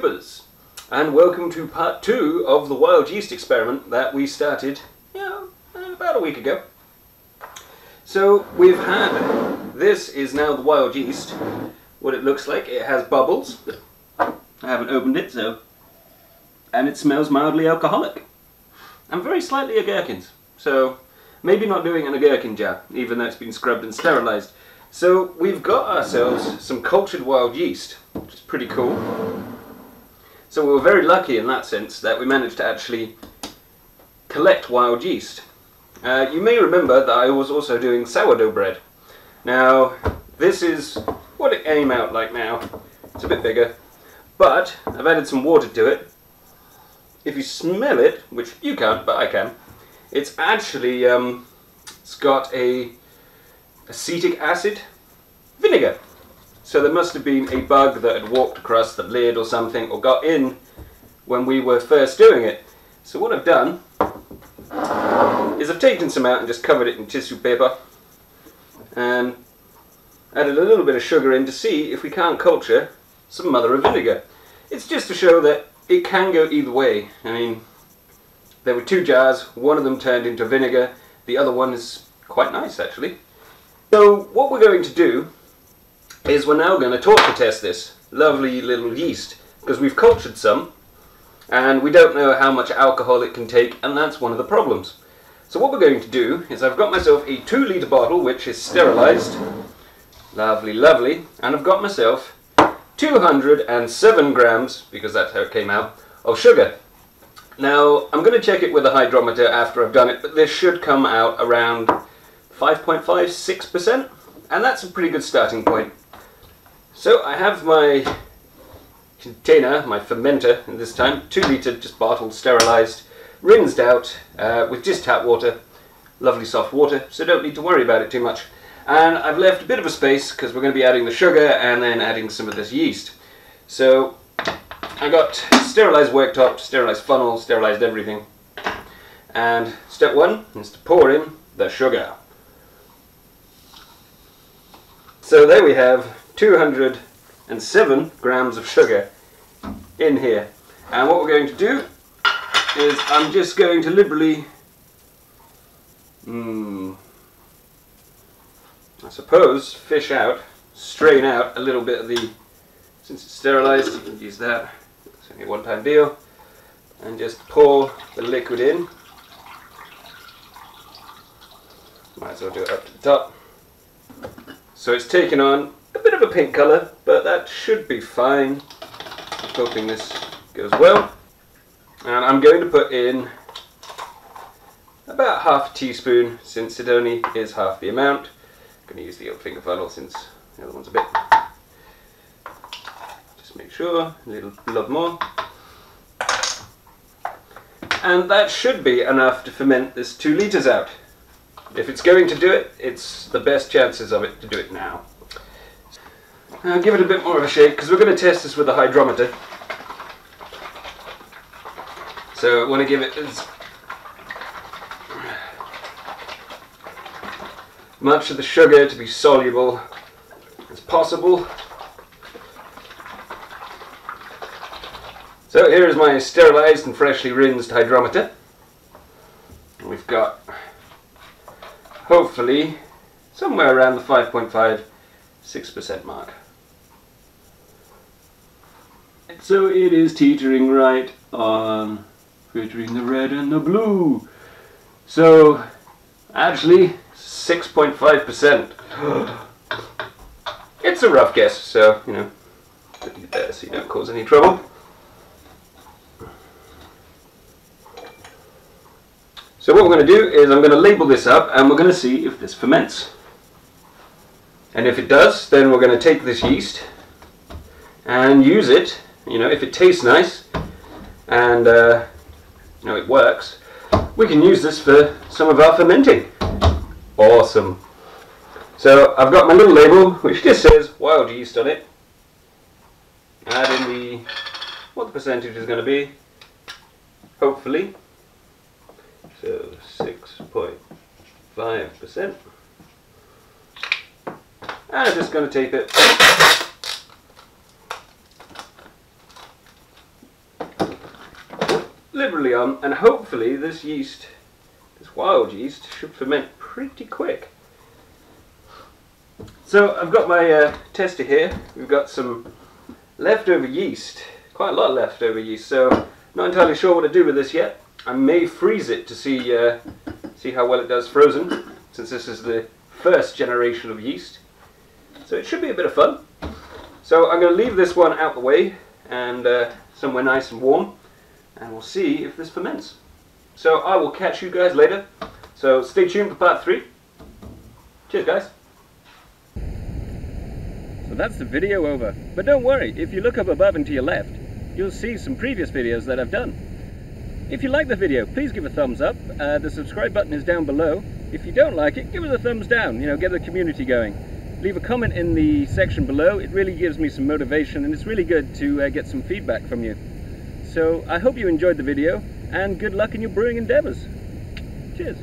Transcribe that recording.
YouTubers, and welcome to part two of the wild yeast experiment that we started yeah, about a week ago. So we've had, this is now the wild yeast, what it looks like, it has bubbles, I haven't opened it so, and it smells mildly alcoholic, and very slightly a gherkins, so maybe not doing an gherkin jar, even though it's been scrubbed and sterilised. So we've got ourselves some cultured wild yeast, which is pretty cool. So we were very lucky in that sense that we managed to actually collect wild yeast. Uh, you may remember that I was also doing sourdough bread. Now, this is what it came out like now. It's a bit bigger, but I've added some water to it. If you smell it, which you can't, but I can, it's actually, um, it's got a acetic acid vinegar. So there must have been a bug that had walked across the lid or something or got in when we were first doing it. So what I've done is I've taken some out and just covered it in tissue paper and added a little bit of sugar in to see if we can't culture some mother of vinegar. It's just to show that it can go either way. I mean, there were two jars, one of them turned into vinegar, the other one is quite nice actually. So what we're going to do is we're now going to torture test this lovely little yeast because we've cultured some and we don't know how much alcohol it can take and that's one of the problems. So what we're going to do is I've got myself a 2 litre bottle which is sterilised, lovely lovely, and I've got myself 207 grams, because that's how it came out, of sugar. Now I'm going to check it with a hydrometer after I've done it but this should come out around 5.56% and that's a pretty good starting point. So I have my container, my fermenter this time, 2 litre just bottled, sterilised, rinsed out uh, with just tap water, lovely soft water, so don't need to worry about it too much. And I've left a bit of a space because we're going to be adding the sugar and then adding some of this yeast. So I got sterilised worktop, sterilised funnel, sterilised everything. And step one is to pour in the sugar. So there we have 207 grams of sugar in here. And what we're going to do is I'm just going to liberally, mm, I suppose, fish out, strain out a little bit of the, since it's sterilised, you can use that, it's only a one-time deal, and just pour the liquid in. Might as well do it up to the top. So it's taken on a bit of a pink colour, but that should be fine. Hoping this goes well. And I'm going to put in about half a teaspoon, since it only is half the amount. I'm going to use the old finger funnel since the other one's a bit. Just make sure, a little lot more. And that should be enough to ferment this two litres out. If it's going to do it, it's the best chances of it to do it now. Now give it a bit more of a shake because we're going to test this with a hydrometer. So I want to give it as much of the sugar to be soluble as possible. So here is my sterilised and freshly rinsed hydrometer. We've got hopefully somewhere around the 5.5 6% mark. So it is teetering right on featuring the red and the blue. So actually 6.5%. it's a rough guess, so you know, there so you don't cause any trouble. So what we're going to do is I'm going to label this up and we're going to see if this ferments. And if it does, then we're going to take this yeast and use it. You know, if it tastes nice and uh, you know it works, we can use this for some of our fermenting. Awesome. So I've got my little label which just says wild yeast on it. Add in the what the percentage is going to be. Hopefully so 6.5%. And I'm just going to tape it liberally on, and hopefully this yeast, this wild yeast, should ferment pretty quick. So I've got my uh, tester here. We've got some leftover yeast, quite a lot of leftover yeast. So not entirely sure what to do with this yet. I may freeze it to see uh, see how well it does frozen, since this is the first generation of yeast. So it should be a bit of fun. So I'm going to leave this one out the way and uh, somewhere nice and warm, and we'll see if this ferments. So I will catch you guys later. So stay tuned for part three. Cheers, guys. So that's the video over. But don't worry, if you look up above and to your left, you'll see some previous videos that I've done. If you like the video, please give a thumbs up. Uh, the subscribe button is down below. If you don't like it, give us a thumbs down, you know, get the community going. Leave a comment in the section below. It really gives me some motivation and it's really good to uh, get some feedback from you. So I hope you enjoyed the video and good luck in your brewing endeavors. Cheers.